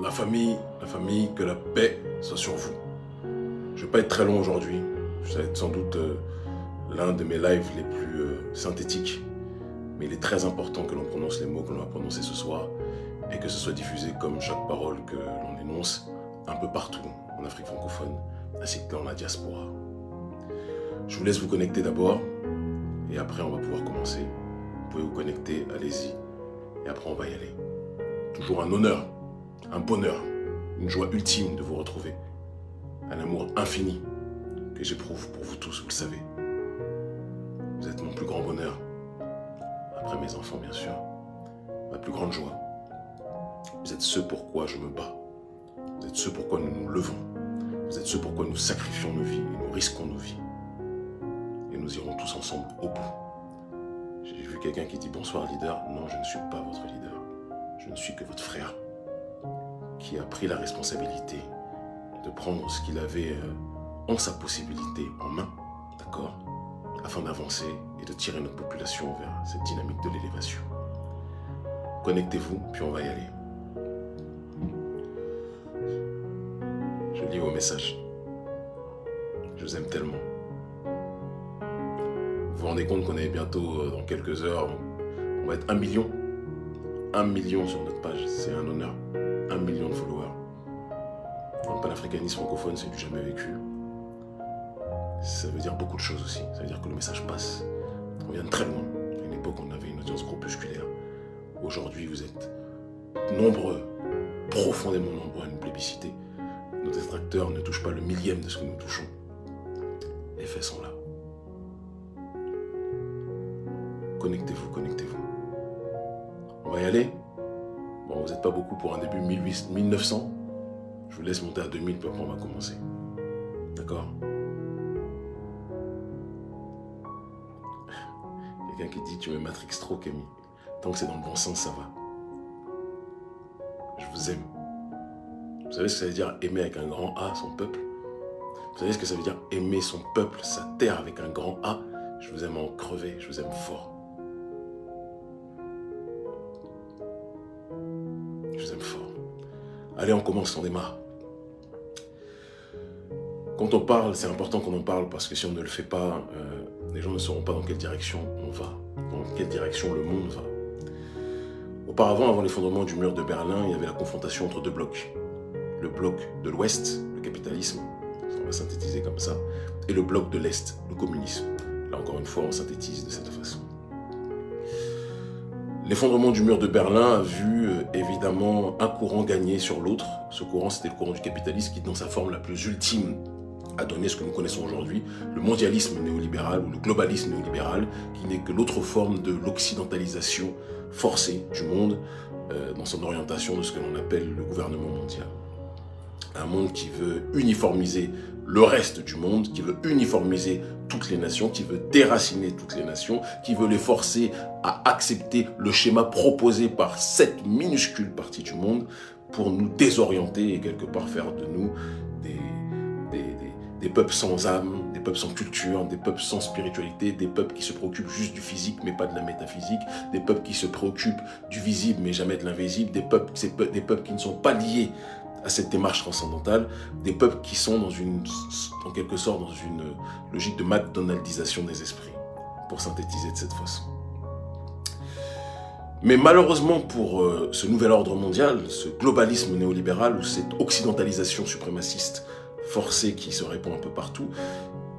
La famille, la famille, que la paix soit sur vous. Je vais pas être très long aujourd'hui. Ça va être sans doute euh, l'un de mes lives les plus euh, synthétiques. Mais il est très important que l'on prononce les mots que l'on va prononcer ce soir et que ce soit diffusé comme chaque parole que l'on énonce un peu partout en Afrique francophone ainsi que dans la diaspora. Je vous laisse vous connecter d'abord et après on va pouvoir commencer. Vous pouvez vous connecter, allez-y et après on va y aller. Toujours un honneur, un bonheur, une joie ultime de vous retrouver. Un amour infini que j'éprouve pour vous tous, vous le savez. Vous êtes mon plus grand bonheur. Après mes enfants, bien sûr. Ma plus grande joie. Vous êtes ce pourquoi je me bats. Vous êtes ce pourquoi nous nous levons. Vous êtes ce pourquoi nous sacrifions nos vies et nous risquons nos vies. Et nous irons tous ensemble au bout. J'ai vu quelqu'un qui dit bonsoir leader. Non, je ne suis pas votre leader. Je ne suis que votre frère qui a pris la responsabilité de prendre ce qu'il avait euh, en sa possibilité en main, d'accord, afin d'avancer et de tirer notre population vers cette dynamique de l'élévation. Connectez-vous, puis on va y aller. Je lis vos messages. Je vous aime tellement. Vous vous rendez compte qu'on est bientôt, euh, dans quelques heures, on va être un million. Un million sur notre page, c'est un honneur. Un million de followers. Le panafricanisme francophone, c'est du jamais vécu. Ça veut dire beaucoup de choses aussi. Ça veut dire que le message passe. On vient de très loin. À une époque, on avait une audience groupusculaire. Aujourd'hui, vous êtes nombreux, profondément nombreux à nous plébisciter. Nos détracteurs ne touchent pas le millième de ce que nous touchons. Les faits sont là. Connectez-vous, connectez-vous. On va y aller vous n'êtes pas beaucoup pour un début 1800, 1900. Je vous laisse monter à 2000, puis après on va commencer. D'accord? Quelqu'un qui dit tu me matrix trop, Camille. Tant que c'est dans le bon sens, ça va. Je vous aime. Vous savez ce que ça veut dire aimer avec un grand A son peuple? Vous savez ce que ça veut dire aimer son peuple, sa terre avec un grand A? Je vous aime en crever, je vous aime fort. Allez, on commence, on démarre. Quand on parle, c'est important qu'on en parle parce que si on ne le fait pas, euh, les gens ne sauront pas dans quelle direction on va, dans quelle direction le monde va. Auparavant, avant l'effondrement du mur de Berlin, il y avait la confrontation entre deux blocs. Le bloc de l'Ouest, le capitalisme, on va synthétiser comme ça, et le bloc de l'Est, le communisme. Là encore une fois, on synthétise de cette façon. L'effondrement du mur de Berlin a vu euh, évidemment un courant gagner sur l'autre. Ce courant, c'était le courant du capitalisme qui, dans sa forme la plus ultime, a donné ce que nous connaissons aujourd'hui, le mondialisme néolibéral ou le globalisme néolibéral, qui n'est que l'autre forme de l'occidentalisation forcée du monde euh, dans son orientation de ce que l'on appelle le gouvernement mondial. Un monde qui veut uniformiser le reste du monde, qui veut uniformiser toutes les nations, qui veut déraciner toutes les nations, qui veut les forcer à accepter le schéma proposé par cette minuscule partie du monde pour nous désorienter et quelque part faire de nous des, peuples sans âme, des peuples sans culture, des peuples sans spiritualité, des peuples qui se préoccupent juste du physique mais pas de la métaphysique, des peuples qui se préoccupent du visible mais jamais de l'invisible, des peuples qui ne sont pas liés à cette démarche transcendantale, des peuples qui sont dans une, en quelque sorte dans une logique de McDonaldisation des esprits, pour synthétiser de cette façon. Mais malheureusement pour euh, ce nouvel ordre mondial, ce globalisme néolibéral ou cette occidentalisation suprémaciste forcée qui se répand un peu partout,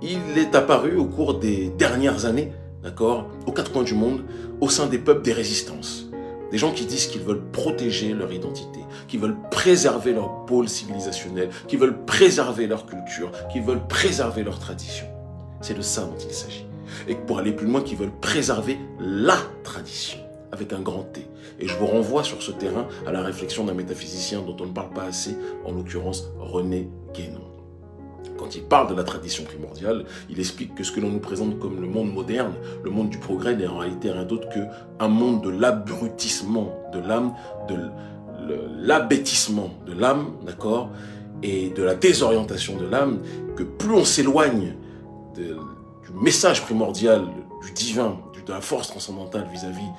il est apparu au cours des dernières années, d'accord, aux quatre coins du monde, au sein des peuples des résistances. Des gens qui disent qu'ils veulent protéger leur identité, qui veulent préserver leur pôle civilisationnel, qui veulent préserver leur culture, qui veulent préserver leur tradition. C'est de ça dont il s'agit. Et pour aller plus loin, qui veulent préserver la tradition, avec un grand T. Et je vous renvoie sur ce terrain à la réflexion d'un métaphysicien dont on ne parle pas assez, en l'occurrence René Guénon. Quand il parle de la tradition primordiale, il explique que ce que l'on nous présente comme le monde moderne, le monde du progrès, n'est en réalité rien d'autre qu'un monde de l'abrutissement de l'âme, de l'abêtissement de l'âme, d'accord, et de la désorientation de l'âme, que plus on s'éloigne du message primordial, du divin, de la force transcendantale vis-à-vis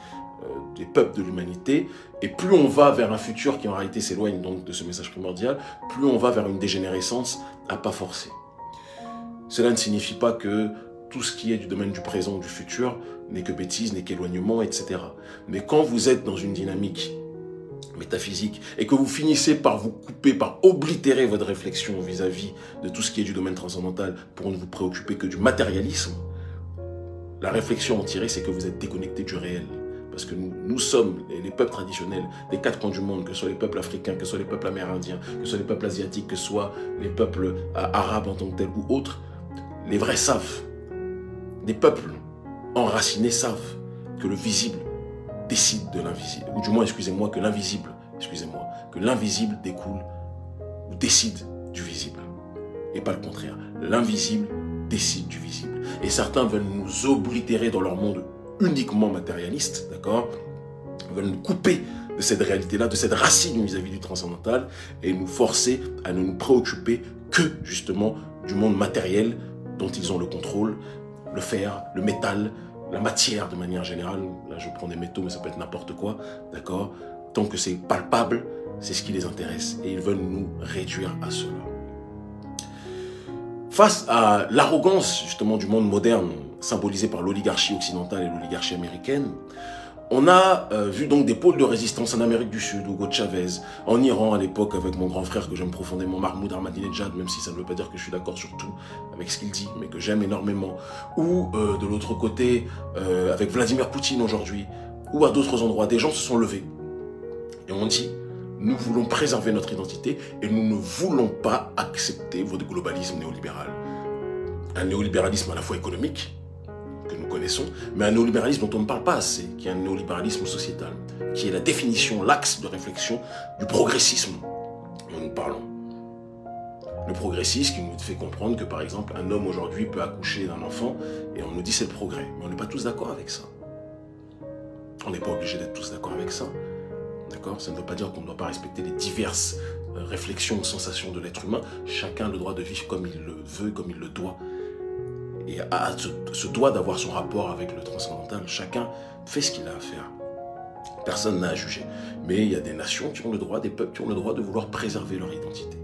des peuples de l'humanité. Et plus on va vers un futur qui en réalité s'éloigne donc de ce message primordial, plus on va vers une dégénérescence à pas forcer. Cela ne signifie pas que tout ce qui est du domaine du présent ou du futur n'est que bêtise, n'est qu'éloignement, etc. Mais quand vous êtes dans une dynamique métaphysique et que vous finissez par vous couper, par oblitérer votre réflexion vis-à-vis de tout ce qui est du domaine transcendantal pour ne vous préoccuper que du matérialisme, la réflexion en tirée, c'est que vous êtes déconnecté du réel. Parce que nous, nous sommes les, peuples traditionnels des quatre coins du monde, que ce soit les peuples africains, que ce soit les peuples amérindiens, que ce soit les peuples asiatiques, que ce soit les peuples euh, arabes en tant que tels ou autres, les vrais savent. Des peuples enracinés savent que le visible décide de l'invisible. Ou du moins, excusez-moi, que l'invisible, excusez-moi, que l'invisible découle ou décide du visible. Et pas le contraire. L'invisible décide du visible. Et certains veulent nous oblitérer dans leur monde uniquement matérialiste, d'accord Veulent nous couper de cette réalité-là, de cette racine vis-à-vis du transcendantal, et nous forcer à ne nous préoccuper que, justement, du monde matériel dont ils ont le contrôle, le fer, le métal, la matière de manière générale. Là, je prends des métaux, mais ça peut être n'importe quoi, d'accord Tant que c'est palpable, c'est ce qui les intéresse, et ils veulent nous réduire à cela. Face à l'arrogance, justement, du monde moderne, symbolisé par l'oligarchie occidentale et l'oligarchie américaine, on a euh, vu donc des pôles de résistance en Amérique du Sud, Hugo Chavez, en Iran à l'époque avec mon grand frère que j'aime profondément, Mahmoud Ahmadinejad, même si ça ne veut pas dire que je suis d'accord sur tout avec ce qu'il dit, mais que j'aime énormément, ou euh, de l'autre côté euh, avec Vladimir Poutine aujourd'hui, ou à d'autres endroits, des gens se sont levés et ont dit nous voulons préserver notre identité et nous ne voulons pas accepter votre globalisme néolibéral. Un néolibéralisme à la fois économique, que nous connaissons, mais un néolibéralisme dont on ne parle pas assez, qui est un néolibéralisme sociétal, qui est la définition, l'axe de réflexion du progressisme dont nous parlons. Le progressisme qui nous fait comprendre que par exemple un homme aujourd'hui peut accoucher d'un enfant et on nous dit c'est le progrès, mais on n'est pas tous d'accord avec ça. On n'est pas obligé d'être tous d'accord avec ça. D'accord? Ça ne veut pas dire qu'on ne doit pas respecter les diverses euh, réflexions ou sensations de l'être humain. Chacun a le droit de vivre comme il le veut, comme il le doit et a, se, doit d'avoir son rapport avec le transcendantal. Chacun fait ce qu'il a à faire. Personne n'a à juger. Mais il y a des nations qui ont le droit, des peuples qui ont le droit de vouloir préserver leur identité.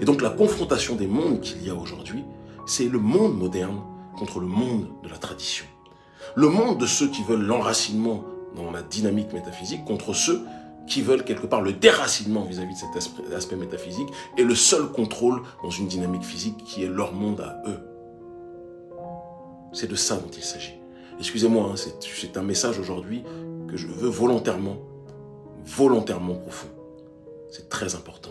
Et donc la confrontation des mondes qu'il y a aujourd'hui, c'est le monde moderne contre le monde de la tradition. Le monde de ceux qui veulent l'enracinement dans la dynamique métaphysique contre ceux qui veulent quelque part le déracinement vis-à-vis de cet aspect métaphysique et le seul contrôle dans une dynamique physique qui est leur monde à eux. C'est de ça dont il s'agit. Excusez-moi, hein, c'est un message aujourd'hui que je veux volontairement, volontairement profond. C'est très important.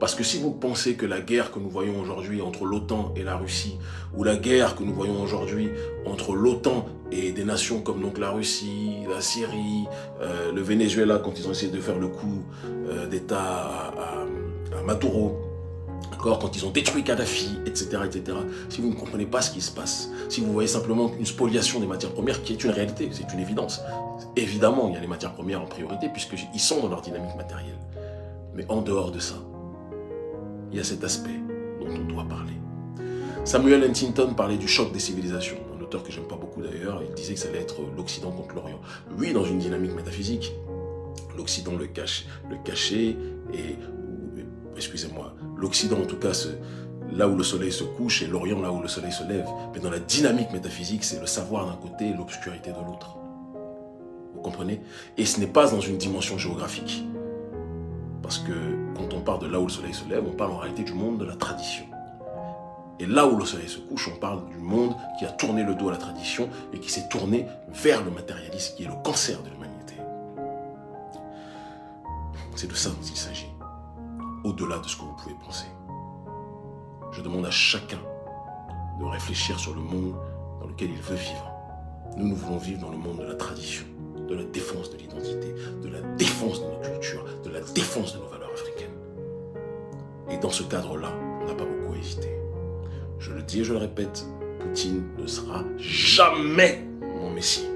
Parce que si vous pensez que la guerre que nous voyons aujourd'hui entre l'OTAN et la Russie, ou la guerre que nous voyons aujourd'hui entre l'OTAN et des nations comme donc la Russie, la Syrie, euh, le Venezuela, quand ils ont essayé de faire le coup euh, d'État à, à Maduro, quand ils ont détruit Kadhafi, etc., etc., si vous ne comprenez pas ce qui se passe, si vous voyez simplement une spoliation des matières premières, qui est une réalité, c'est une évidence. Évidemment, il y a les matières premières en priorité, puisqu'ils sont dans leur dynamique matérielle. Mais en dehors de ça, il y a cet aspect dont on doit parler. Samuel Huntington parlait du choc des civilisations, un auteur que j'aime pas beaucoup d'ailleurs, il disait que ça allait être l'Occident contre l'Orient. Oui, dans une dynamique métaphysique, l'Occident le cache, le cachait et excusez-moi, l'Occident en tout cas, là où le soleil se couche et l'Orient là où le soleil se lève. Mais dans la dynamique métaphysique, c'est le savoir d'un côté et l'obscurité de l'autre. Vous comprenez? Et ce n'est pas dans une dimension géographique. Parce que quand on parle de là où le soleil se lève, on parle en réalité du monde de la tradition. Et là où le soleil se couche, on parle du monde qui a tourné le dos à la tradition et qui s'est tourné vers le matérialisme, qui est le cancer de l'humanité. C'est de ça dont il s'agit au-delà de ce que vous pouvez penser. Je demande à chacun de réfléchir sur le monde dans lequel il veut vivre. Nous, nous voulons vivre dans le monde de la tradition, de la défense de l'identité, de la défense de notre culture, de la défense de nos ce cadre-là, on n'a pas beaucoup hésité. Je le dis et je le répète, Poutine ne sera jamais mon messie.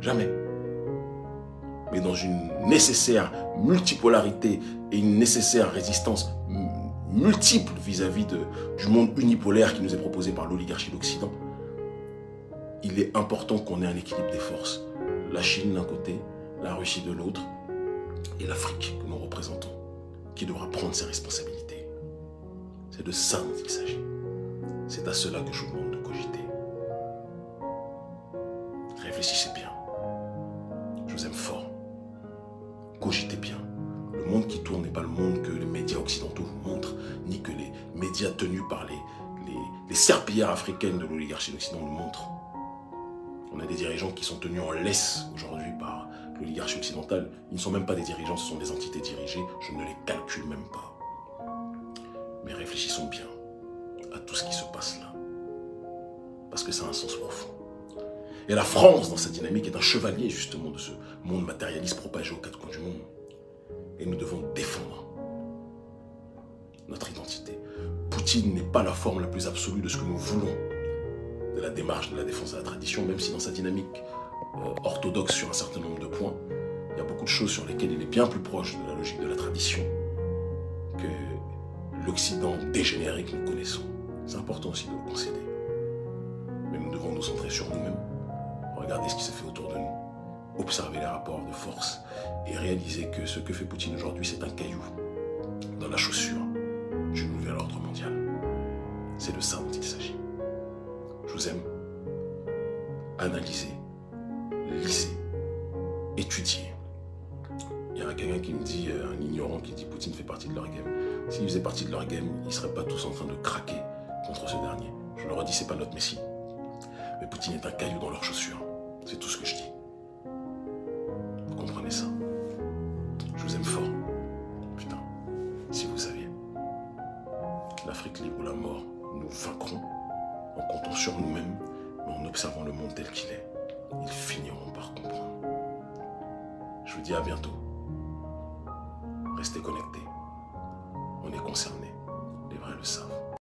Jamais mais dans une nécessaire multipolarité et une nécessaire résistance multiple vis-à-vis du monde unipolaire qui nous est proposé par l'oligarchie d'Occident, il est important qu'on ait un équilibre des forces. la Chine d'un côté, la Russie de l'autre, et l'Afrique que nous représentons, qui devra prendre ses responsabilités. C'est de ça dont il s'agit. C'est à cela que je vous demande de cogiter. Réfléchissez bien. Je vous aime fort. Cogitez bien. Le monde qui tourne n'est pas le monde que les médias occidentaux vous montrent, ni que les médias tenus par les, les, les serpillères africaines de l'oligarchie d'Occident nous montrent. On a des dirigeants qui sont tenus en laisse aujourd'hui par l'oligarchie occidentale. Ils ne sont même pas des dirigeants, ce sont des entités dirigées. Je ne les calcule même pas. Mais réfléchissons bien à tout ce qui se passe là. Parce que ça a un sens profond. Et la France, dans sa dynamique, est un chevalier justement de ce monde matérialiste propagé aux quatre coins du monde. Et nous devons défendre notre identité. Poutine n'est pas la forme la plus absolue de ce que nous voulons de la démarche de la défense de la tradition, même si dans sa dynamique euh, orthodoxe sur un certain nombre de points, il y a beaucoup de choses sur lesquelles il est bien plus proche de la logique de la tradition que l'Occident dégénéré que nous connaissons. C'est important aussi de le concéder. Mais nous devons nous centrer sur nous-mêmes, regarder ce qui se fait autour de nous, observer les rapports de force et réaliser que ce que fait Poutine aujourd'hui, c'est un caillou dans la chaussure du nouvel ordre mondial. C'est de ça dont il s'agit. Je vous aime. Analysez, lisez, étudiez. Il y a quelqu'un qui me dit, euh, un ignorant qui dit Poutine fait partie de leur game. S'il faisait partie de leur game, ils ne seraient pas tous en train de craquer contre ce dernier. Je le redis, c'est pas notre messie. Mais Poutine est un caillou dans leurs chaussures. C'est tout ce que je dis. Vous comprenez ça? Je vous aime fort. Putain, si vous saviez. L'Afrique libre ou la mort, nous vaincrons en comptant sur nous-mêmes, mais en observant le monde tel qu'il est. Ils finiront par comprendre. Je vous dis à bientôt. Restez connectés. On est concernés. Les vrais le savent.